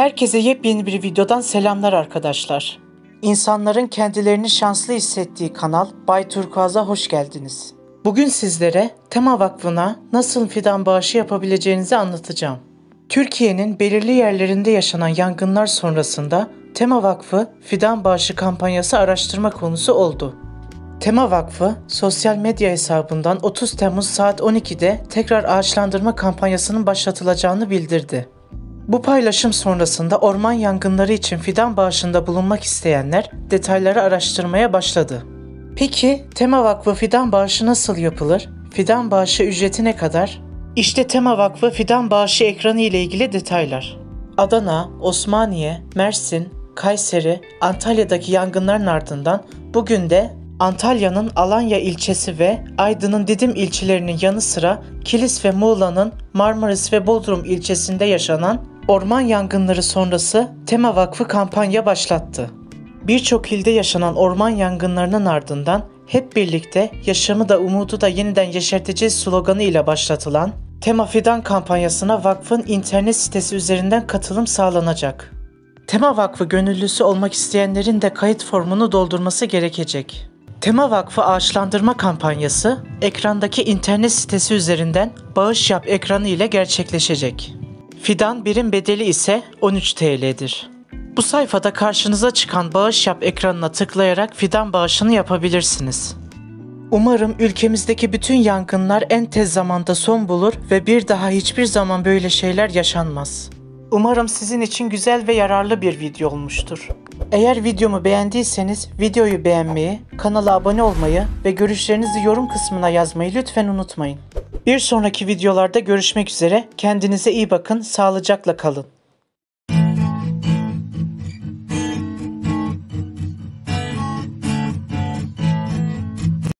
Herkese yepyeni bir videodan selamlar arkadaşlar. İnsanların kendilerini şanslı hissettiği kanal Bay Turkuaz'a hoş geldiniz. Bugün sizlere Tema Vakfı'na nasıl fidan bağışı yapabileceğinizi anlatacağım. Türkiye'nin belirli yerlerinde yaşanan yangınlar sonrasında Tema Vakfı fidan bağışı kampanyası araştırma konusu oldu. Tema Vakfı sosyal medya hesabından 30 Temmuz saat 12'de tekrar ağaçlandırma kampanyasının başlatılacağını bildirdi. Bu paylaşım sonrasında orman yangınları için fidan bağışında bulunmak isteyenler detayları araştırmaya başladı. Peki Tema Vakfı fidan bağışı nasıl yapılır? Fidan bağışı ücreti ne kadar? İşte Tema Vakfı fidan bağışı ekranı ile ilgili detaylar. Adana, Osmaniye, Mersin, Kayseri, Antalya'daki yangınların ardından bugün de Antalya'nın Alanya ilçesi ve Aydın'ın Didim ilçelerinin yanı sıra Kilis ve Muğla'nın Marmaris ve Bodrum ilçesinde yaşanan orman yangınları sonrası Tema Vakfı kampanya başlattı. Birçok ilde yaşanan orman yangınlarının ardından hep birlikte yaşamı da umudu da yeniden yeşerteceğiz sloganı ile başlatılan Tema Fidan kampanyasına vakfın internet sitesi üzerinden katılım sağlanacak. Tema Vakfı gönüllüsü olmak isteyenlerin de kayıt formunu doldurması gerekecek. Tema Vakfı ağaçlandırma kampanyası ekrandaki internet sitesi üzerinden bağış yap ekranı ile gerçekleşecek. Fidan birim bedeli ise 13 TL'dir. Bu sayfada karşınıza çıkan bağış yap ekranına tıklayarak fidan bağışını yapabilirsiniz. Umarım ülkemizdeki bütün yangınlar en tez zamanda son bulur ve bir daha hiçbir zaman böyle şeyler yaşanmaz. Umarım sizin için güzel ve yararlı bir video olmuştur. Eğer videomu beğendiyseniz videoyu beğenmeyi, kanala abone olmayı ve görüşlerinizi yorum kısmına yazmayı lütfen unutmayın. Bir sonraki videolarda görüşmek üzere. Kendinize iyi bakın, sağlıcakla kalın.